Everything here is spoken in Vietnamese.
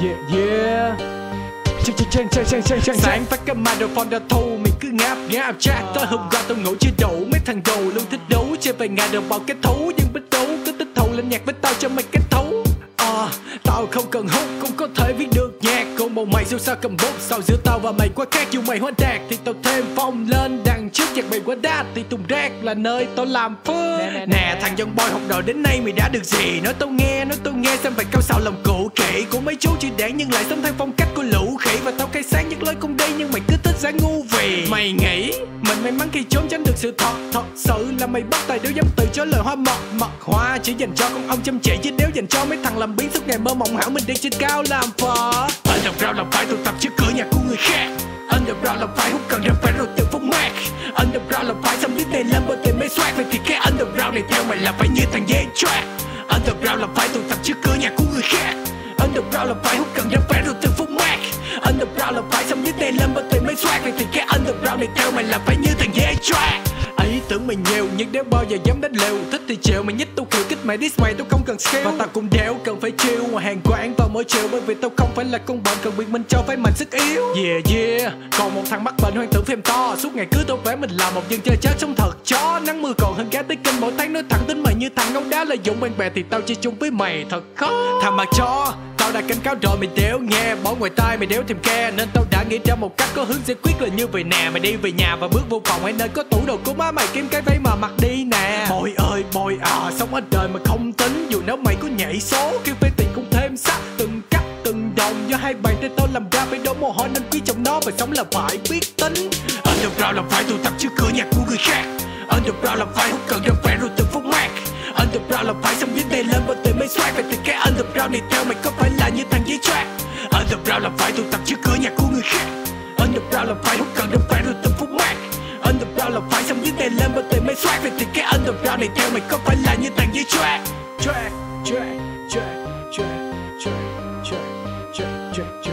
Yeah yeah. Chang chang chang chang chang chang chang. Sáng phát cái microphone ra thu, Mình cứ ngáp ngáp. Chat Tới hôm qua tôi ngủ chưa đủ, Mấy thằng đầu luôn thích đấu Chơi vài ngày được bao cái thú, Nhưng biết đấu cứ thích thầu lên nhạc với tao cho mày cái thấu à ờ, Tao không cần hút, Cũng có thể viết được nhạc. Một mày sao sao cầm bút Sao giữa tao và mày quá khác Dù mày hoa đạt Thì tao thêm phong lên đằng trước Nhạc mày quá đắt Thì tùng rác là nơi tao làm phước. Nè thằng dân boy học đời đến nay mày đã được gì? Nói tao nghe Nói tao nghe xem phải cao sao lòng cũ kỹ Của mấy chú chỉ đáng nhưng lại sống theo phong cách của lũ khỉ. Và tao khai sáng những lối không đi Nhưng mày cứ thích giả ngu vì. Mày nghĩ Mình may mắn khi trốn tránh được sự thật. Thật sự là mày bắt tay đều dám từ chối lời hoa mật Mật hoa chỉ dành cho con ông chăm chỉ. Chứ nếu dành cho mấy thằng làm biến suốt ngày mơ mộng hảo Mình đi trên cao làm phở Underground là phải tụ tập trước cửa nhà của người khác. Underground là phải hút cần ra phải rồi tự phóng mát. Underground là phải xâm lít này lên bờ tìm mấy swag Vậy thì cái underground này theo mày là phải như thằng dây track. Underground là phải tụ tập trước cửa nhà của người khác. Underground là phải hút cần ra phải rồi tự phóng mát. Underground là phải xâm lít này lên bờ tìm mấy swag Vậy thì cái underground này theo mày là phải như thằng dây track nhưng đéo bao giờ dám đánh liều thích thì chịu mày nhích tao kiều kích mày diss mày tao không cần skill. Và tao cũng đéo cần phải chill ngoài hàng quán vào mỗi chiều bởi vì tao không phải là con bệnh cần quyền mình cho phải mình sức yếu. Yeah yeah còn một thằng mắc bệnh hoang tưởng phim to. Suốt ngày cứ tao vẽ mình là một dân chơi chết sống thật. Chó nắng mưa còn hơn cá tới kênh mỗi tháng nói thẳng tính mày như thằng ngông đá lợi dụng bạn bè thì tao chơi chung với mày. Thật khó. Thằng mặt chó Tao đã cảnh cáo rồi mày đéo nghe, Bỏ ngoài tai mày đéo thèm ke Nên tao đã nghĩ ra một cách có hướng giải quyết là như vậy nè. Mày đi về nhà và bước vô phòng hay nơi có tủ đồ của má mày Kiếm cái váy mà mặc đi nè. Bồi ơi, bồi à Sống ở đời mà không tính. Dù nếu mày có nhảy số, Kêu phê tiền cũng thêm sắc Từng cắt, từng đồng Do hai bàn tay tao làm ra phải đổ mồ hôi Nên quý trọng nó và sống là phải biết tính. Underground là phải tụ tập trước cửa nhà của người khác. Underground là phải hút cần đâu tìm từ cái underground này theo mày có phải là như thằng giấy track Underground là phải tụ tập trước cửa nhà của người khác. Underground là phải hút cần đâu phải rồi tự phóng mát. Underground là phải xong dưới đây lên bao tìm mấy swag Vậy thì cái underground này theo mày có phải là như thằng giấy track Track, track, track, track, track